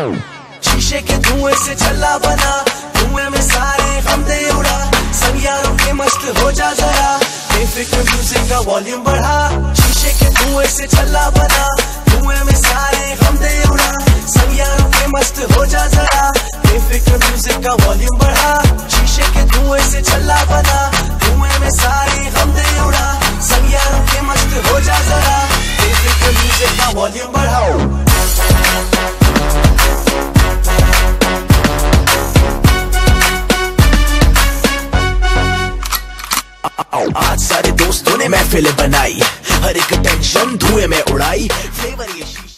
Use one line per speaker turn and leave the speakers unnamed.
शीशे के धुएँ से छल्ला बना, धुएँ में सारे गम दे उड़ा। संग यारों के मस्त हो जा जरा बेफिक्र म्यूज़िक का वॉल्यूम बढ़ा। शीशे के धुएँ से छल्ला बना, धुएँ में सारे गम दे उड़ा। संग यारों के मस्त हो जा जरा बेफिक्र म्यूज़िक का वॉल्यूम बढ़ा। शीशे के धुएँ से छल्ला बना, धुएँ में सारे गम दे उड़ा। संग यारों के मस्त हो जा जरा बेफिक्र म्यूज़िक का वॉल्यूम बढ़ाओ। आज सारे दोस्तों ने महफिल बनाई। हर एक टेंशन धुएँ में उड़ाई। फ्लेवर ये